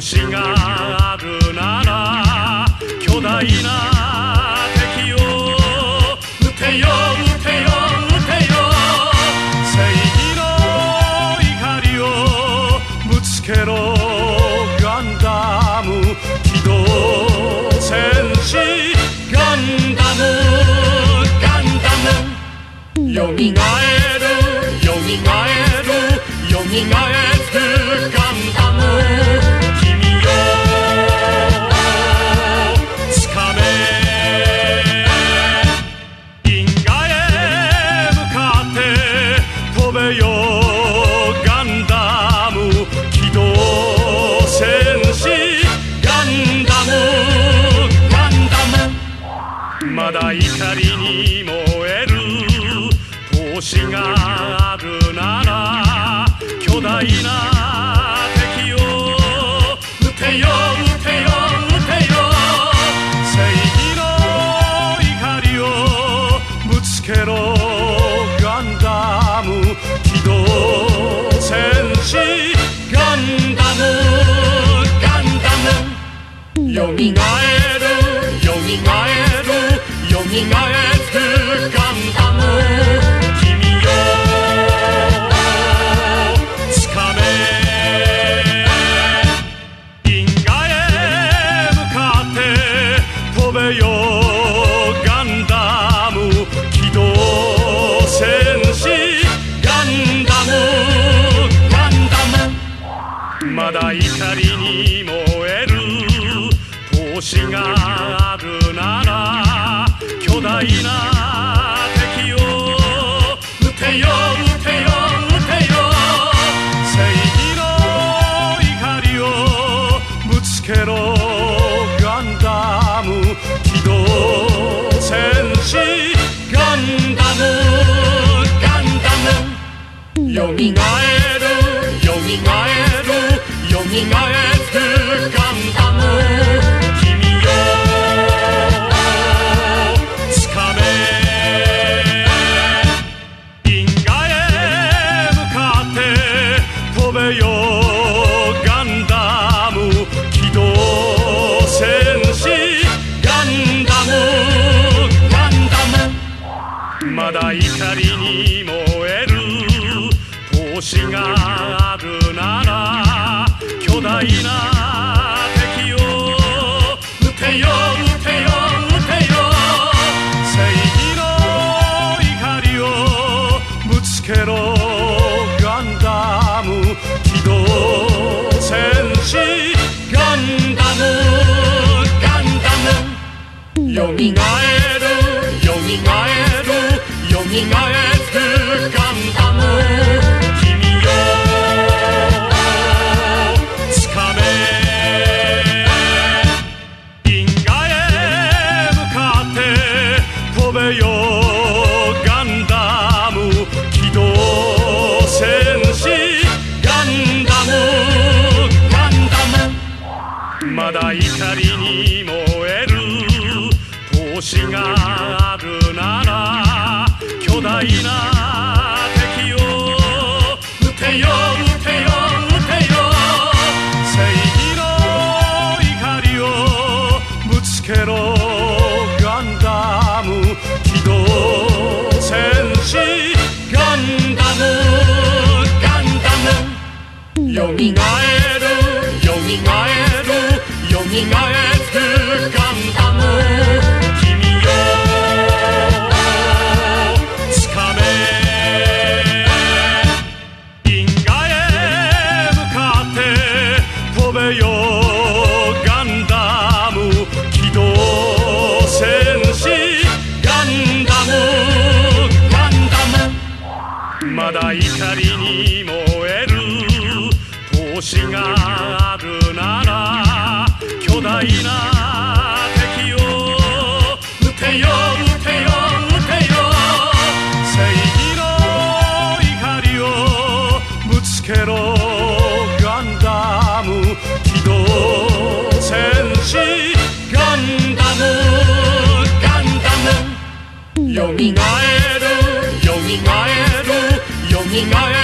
星があるなら巨大な星があるなら巨大な星が星があるなら巨大な敵を撃てよ撃てよ撃てよ。正義の怒りをぶつけろ。ガンダム機動戦士ガンダム。ガンダムよみがえるよみがえるよみがえる。しがあるなら巨大な星があるなら巨大な敵を撃てよ撃てよ撃てよ。正義の怒りをぶつけろガンダム機動戦士ガンダム。ガンダム。よみがえるよみがえるよみがえる。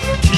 Que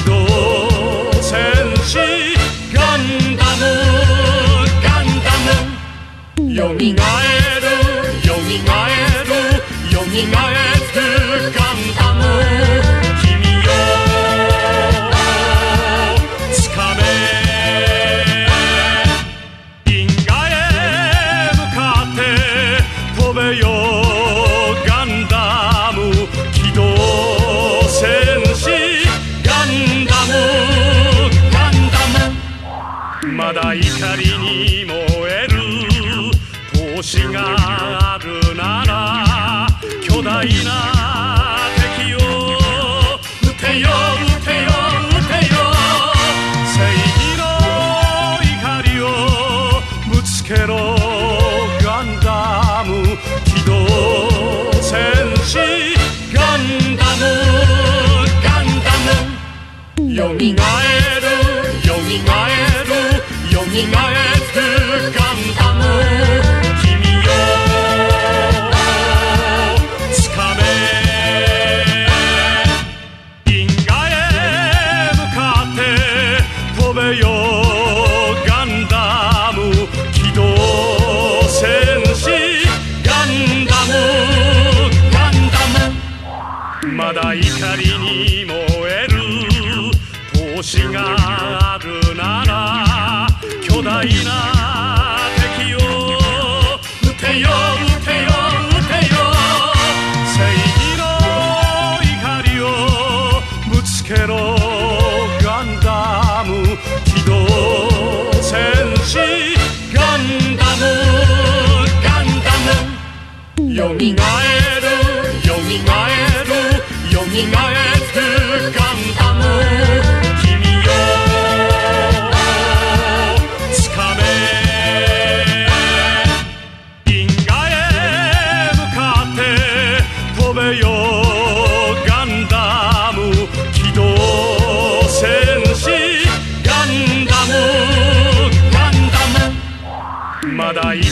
星があるなら巨大な敵を撃てよ撃てよ撃てよ。正義の怒りをぶつけろ。ガンダム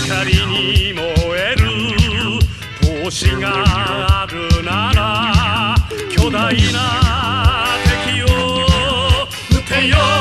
光に燃えるがあるなら巨大な敵をよ。